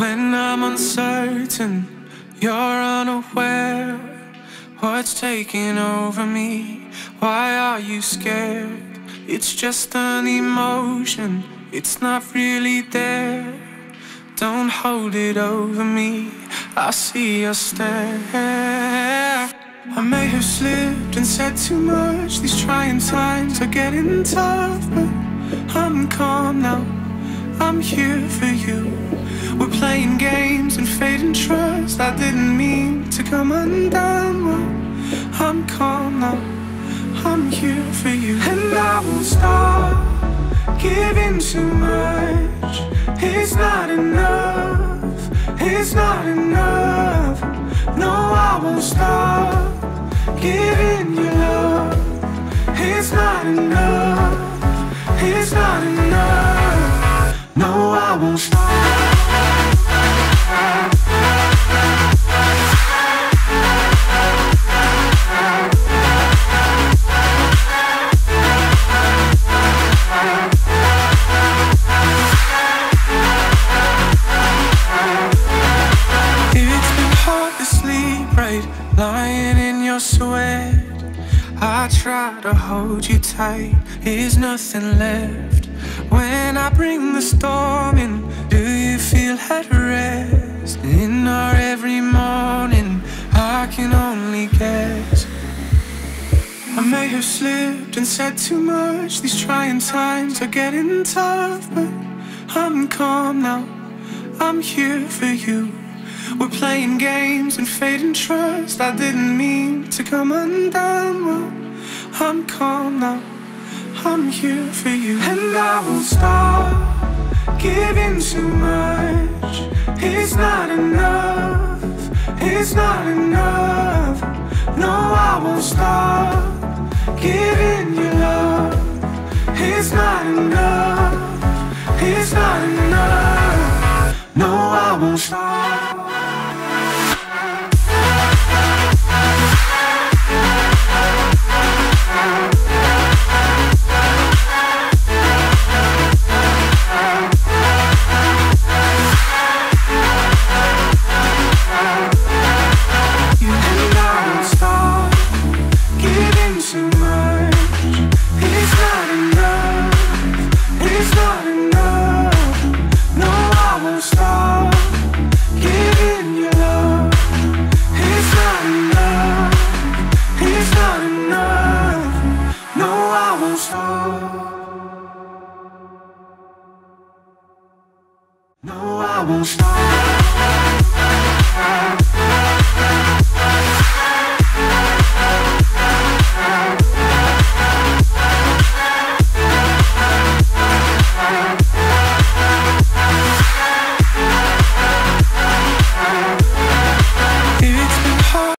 When I'm uncertain, you're unaware. What's taking over me? Why are you scared? It's just an emotion, it's not really there. Don't hold it over me, I see your stare. I may have slipped and said too much. These trying times are getting tough, but I'm calm now. I'm here for you. We're playing games and fading trust. I didn't mean to come undone. Well, I'm calm now. I'm here for you, and I won't stop giving too much. It's not enough. It's not enough. No, I won't stop giving you love. It's not enough. I try to hold you tight, is nothing left. When I bring the storm in, do you feel at rest? In our every morning, I can only guess. I may have slipped and said too much. These trying times are getting tough, but I'm calm now. I'm here for you. We're playing games and fading trust. I didn't mean to come undone. Well, I'm calm now. I'm here for you, and I won't stop giving too much. It's not enough. It's not enough. No, I won't stop giving you love. It's not enough. It's not enough. No, I won't stop. No, I won't stop.